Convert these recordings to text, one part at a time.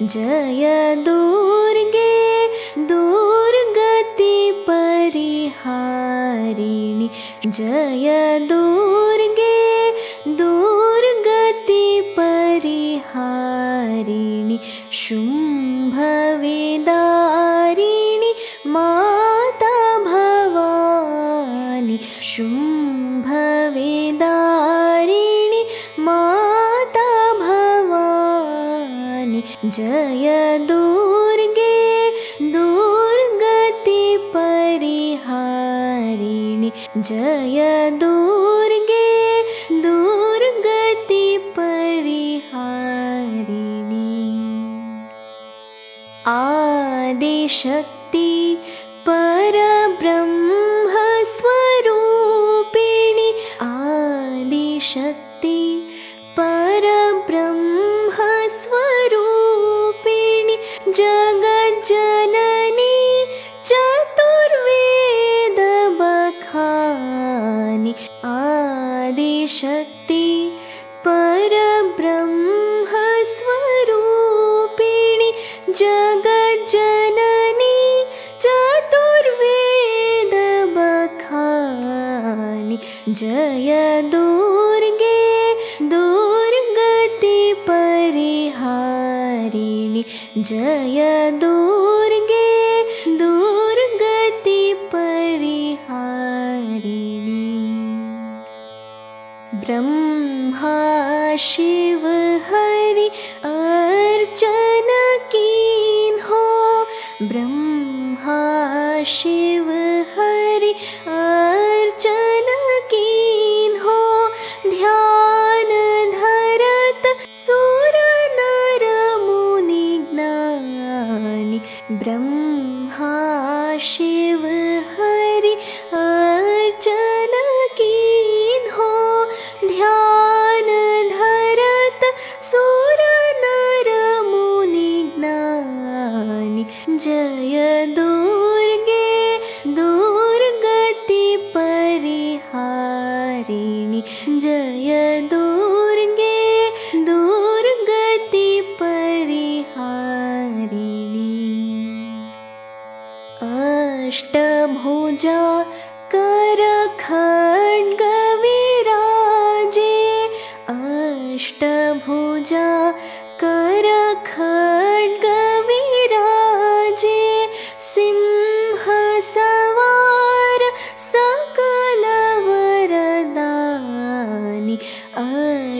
जय दुर्गे दुर्गति परिहारिणि जय दुर्गे जय दुर्गे दुर्गति परिहारिणि। जय दुर्गे दुर्गति परिहारिणि। आदिशक्ति आदिशक्ति परब्रह्मस्वरूपिणि जगज्जननी चतुर्वेदबखानि। जय दुर्गे दुर्गति परिहारिणि जय दुर्गे ब्रह्मा शिव हरि अर्चन कीन् ब्रह्मा शिव हरि ज्ञानि जय दुर्गे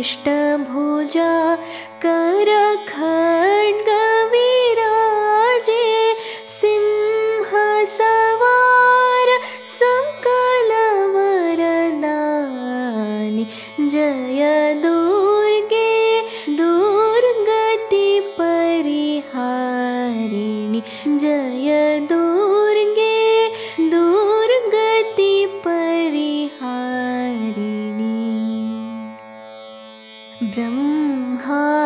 कृष्णभुजा भुजाविराजे सिंहसवार सकलवरदानि जय दुर्गे दुर्गति परिहारिणी जय ब्रह्मा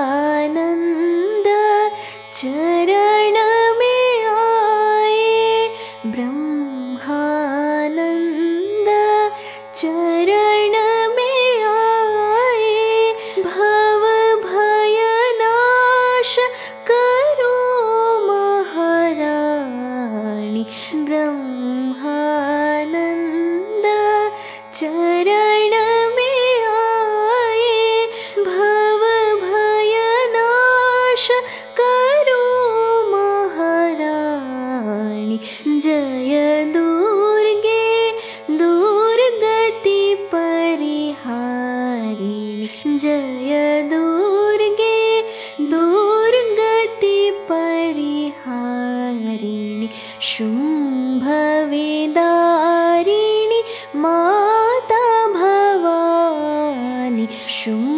दुर्गे दुर्गति परिहारिणि जय दुर्गे दुर्गति परिहारिणि शुम्भवेदारिणी माता भवानि। शुम्भ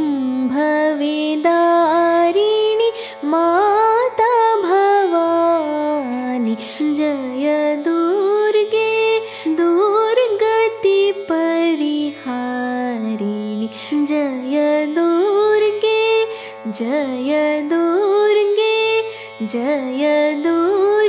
दुर्गे जय दुर्गे